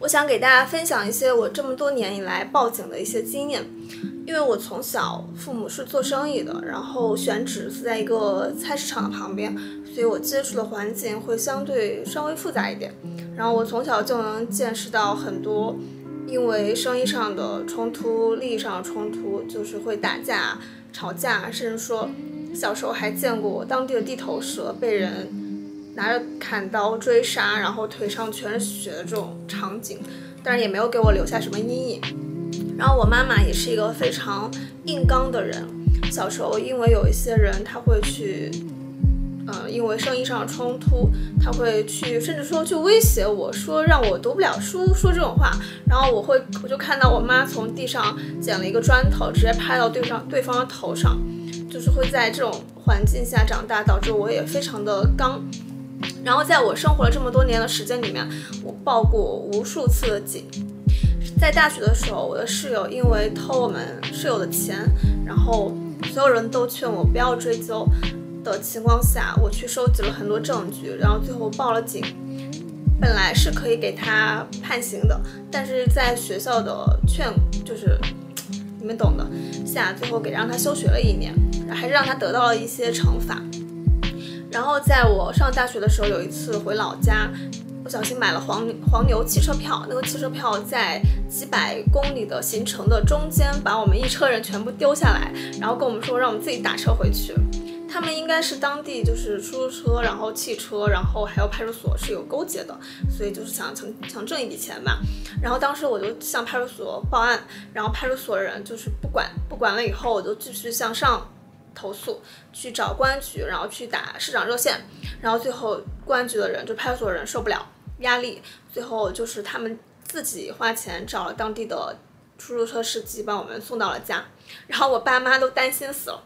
我想给大家分享一些我这么多年以来报警的一些经验。因为我从小父母是做生意的，然后选址是在一个菜市场的旁边，所以我接触的环境会相对稍微复杂一点。然后我从小就能见识到很多因为生意上的冲突、利益上的冲突，就是会打架、吵架，甚至说小时候还见过当地的地头蛇被人拿着砍刀追杀，然后腿上全是血的这种场景，但是也没有给我留下什么阴影。然后我妈妈也是一个非常硬刚的人。小时候，因为有一些人他会去，呃，因为生意上的冲突，他会去，甚至说去威胁我说让我读不了书，说这种话。然后我会，我就看到我妈从地上捡了一个砖头，直接拍到对上对方的头上，就是会在这种环境下长大，导致我也非常的刚。然后在我生活了这么多年的时间里面，我报过无数次的警。在大学的时候，我的室友因为偷我们室友的钱，然后所有人都劝我不要追究的情况下，我去收集了很多证据，然后最后报了警。本来是可以给他判刑的，但是在学校的劝，就是你们懂的下，最后给让他休学了一年，还是让他得到了一些惩罚。然后在我上大学的时候，有一次回老家。不小心买了黄黄牛汽车票，那个汽车票在几百公里的行程的中间，把我们一车人全部丢下来，然后跟我们说让我们自己打车回去。他们应该是当地就是出租车，然后汽车，然后还有派出所是有勾结的，所以就是想想想挣一笔钱嘛。然后当时我就向派出所报案，然后派出所人就是不管不管了以后，我就继续向上投诉，去找公安局，然后去打市长热线。然后最后公安局的人就派出所的人受不了压力，最后就是他们自己花钱找了当地的出租车司机，把我们送到了家。然后我爸妈都担心死了。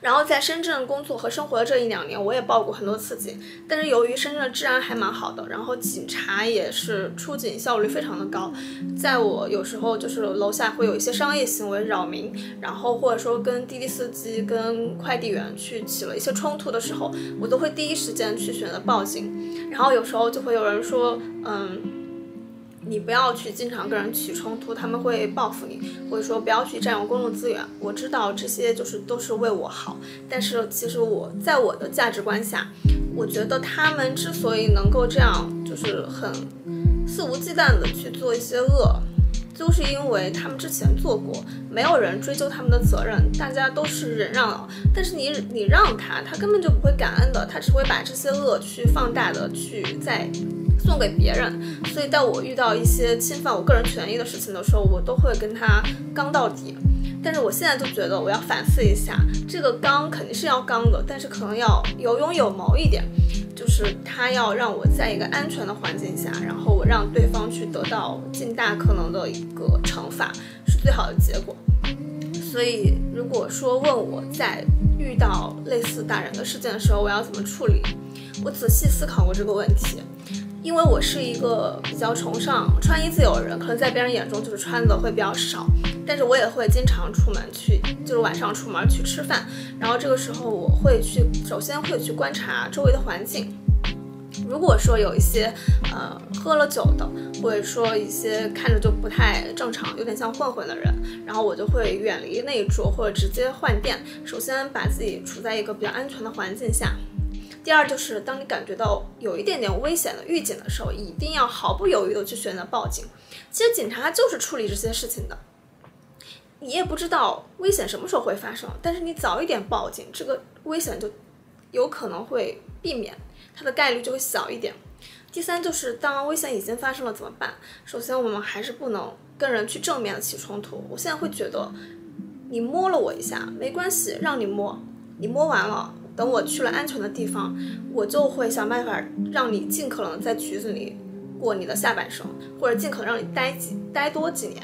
然后在深圳工作和生活的这一两年，我也报过很多次警，但是由于深圳的治安还蛮好的，然后警察也是出警效率非常的高。在我有时候就是楼下会有一些商业行为扰民，然后或者说跟滴滴司机、跟快递员去起了一些冲突的时候，我都会第一时间去选择报警。然后有时候就会有人说，嗯。你不要去经常跟人起冲突，他们会报复你，或者说不要去占用公共资源。我知道这些就是都是为我好，但是其实我在我的价值观下，我觉得他们之所以能够这样，就是很肆无忌惮的去做一些恶，就是因为他们之前做过，没有人追究他们的责任，大家都是忍让了。但是你你让他，他根本就不会感恩的，他只会把这些恶去放大的去在。送给别人，所以在我遇到一些侵犯我个人权益的事情的时候，我都会跟他刚到底。但是我现在就觉得我要反思一下，这个刚肯定是要刚的，但是可能要有勇有谋一点，就是他要让我在一个安全的环境下，然后我让对方去得到尽大可能的一个惩罚，是最好的结果。所以如果说问我在遇到类似打人的事件的时候，我要怎么处理，我仔细思考过这个问题。因为我是一个比较崇尚穿衣自由的人，可能在别人眼中就是穿的会比较少，但是我也会经常出门去，就是晚上出门去吃饭，然后这个时候我会去，首先会去观察周围的环境。如果说有一些呃喝了酒的，或者说一些看着就不太正常，有点像混混的人，然后我就会远离那一桌，或者直接换店。首先把自己处在一个比较安全的环境下。第二就是，当你感觉到有一点点危险的预警的时候，一定要毫不犹豫的去选择报警。其实警察就是处理这些事情的，你也不知道危险什么时候会发生，但是你早一点报警，这个危险就有可能会避免，它的概率就会小一点。第三就是，当危险已经发生了怎么办？首先，我们还是不能跟人去正面的起冲突。我现在会觉得，你摸了我一下没关系，让你摸，你摸完了。等我去了安全的地方，我就会想办法让你尽可能在局子里过你的下半生，或者尽可能让你待几待多几年。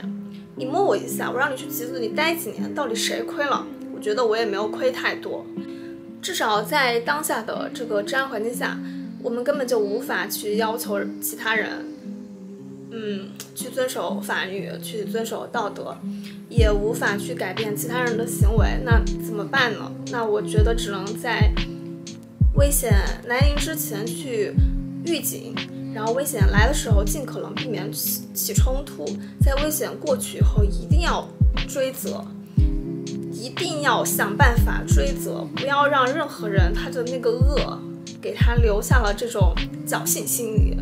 你摸我一下，我让你去局子里待几年，到底谁亏了？我觉得我也没有亏太多，至少在当下的这个治安环境下，我们根本就无法去要求其他人。嗯，去遵守法律，去遵守道德，也无法去改变其他人的行为，那怎么办呢？那我觉得只能在危险来临之前去预警，然后危险来的时候尽可能避免起起冲突，在危险过去以后一定要追责，一定要想办法追责，不要让任何人他的那个恶给他留下了这种侥幸心理。